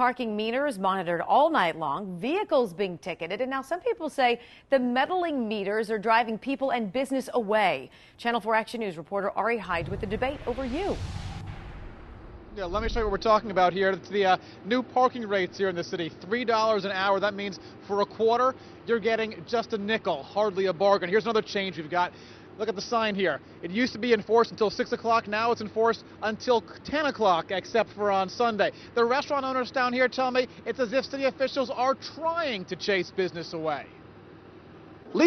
Parking meters monitored all night long, vehicles being ticketed, and now some people say the meddling meters are driving people and business away. Channel 4 Action News reporter Ari Hyde with the debate over you. Yeah, let me show you what we're talking about here. It's the uh, new parking rates here in the city. $3 an hour. That means for a quarter, you're getting just a nickel, hardly a bargain. Here's another change we've got. Look at the sign here. It used to be enforced until 6 o'clock. Now it's enforced until 10 o'clock, except for on Sunday. The restaurant owners down here tell me it's as if city officials are trying to chase business away.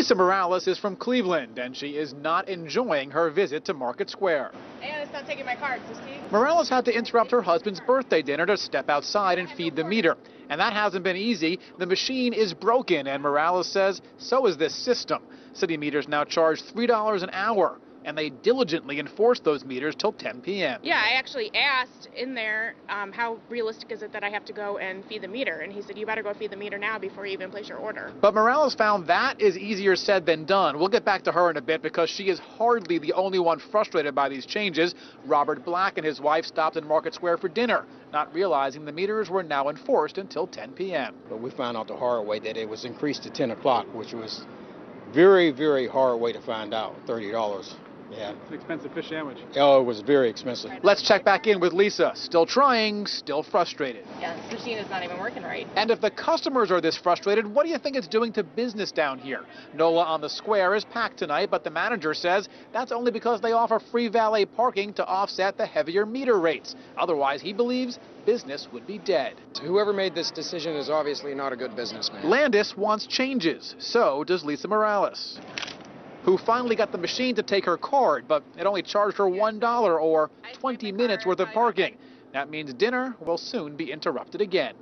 Lisa Morales is from Cleveland, and she is not enjoying her visit to Market Square. And it's not taking my card? Morales had to interrupt her husband's birthday dinner to step outside and feed the meter. And that hasn't been easy. The machine is broken, and Morales says so is this system. City meters now charge $3 an hour and they diligently enforce those meters till 10 p.m. Yeah, I actually asked in there, um, how realistic is it that I have to go and feed the meter? And he said, you better go feed the meter now before you even place your order. But Morales found that is easier said than done. We'll get back to her in a bit because she is hardly the only one frustrated by these changes. Robert Black and his wife stopped in Market Square for dinner, not realizing the meters were now enforced until 10 p.m. But we found out the hard way that it was increased to 10 o'clock, which was very, very hard way to find out, $30. Yeah. It's an expensive fish sandwich. Oh, it was very expensive. Let's check back in with Lisa. Still trying, still frustrated. Yeah, this machine is not even working right. And if the customers are this frustrated, what do you think it's doing to business down here? NOLA on the square is packed tonight, but the manager says that's only because they offer free valet parking to offset the heavier meter rates. Otherwise, he believes business would be dead. Whoever made this decision is obviously not a good businessman. Landis wants changes. So does Lisa Morales who finally got the machine to take her card, but it only charged her $1 or 20 minutes worth of parking. That means dinner will soon be interrupted again.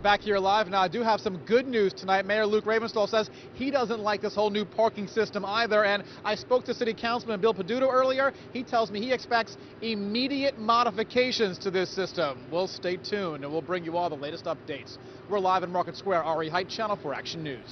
Back here live now, I do have some good news tonight. Mayor Luke Ravenstahl says he doesn't like this whole new parking system either. And I spoke to City Councilman Bill Peduto earlier. He tells me he expects immediate modifications to this system. We'll stay tuned and we'll bring you all the latest updates. We're live in Market Square. Ari Height, Channel 4 Action News.